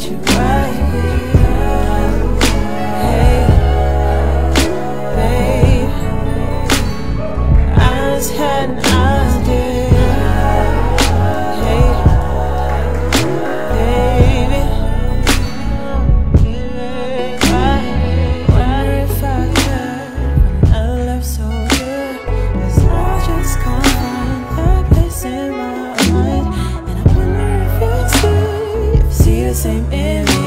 you in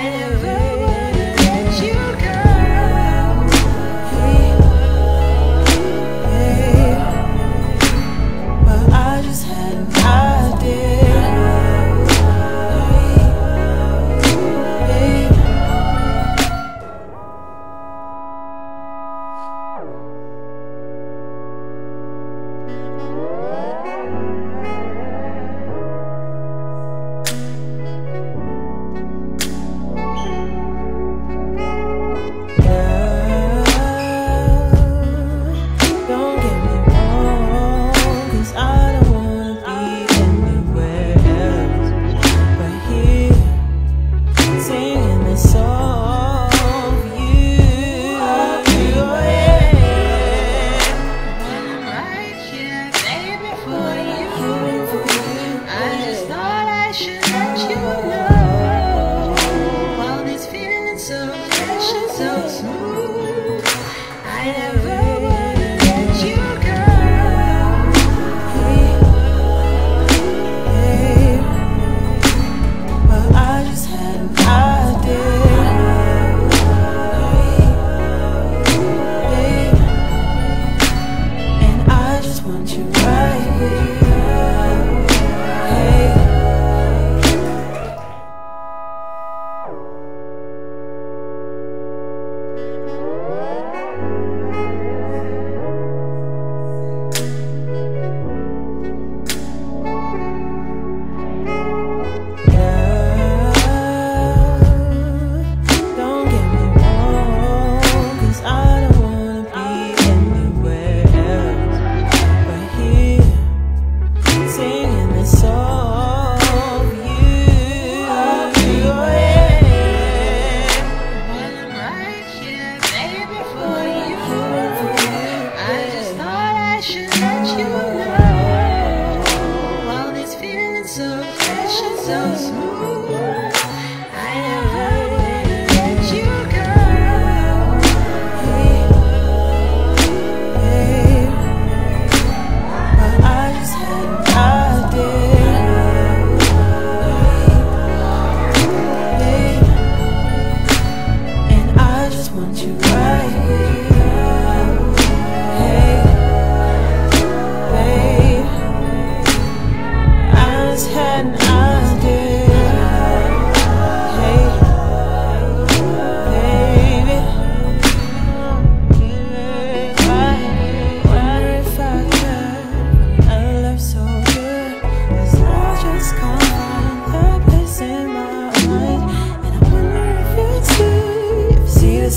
I never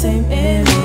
same in me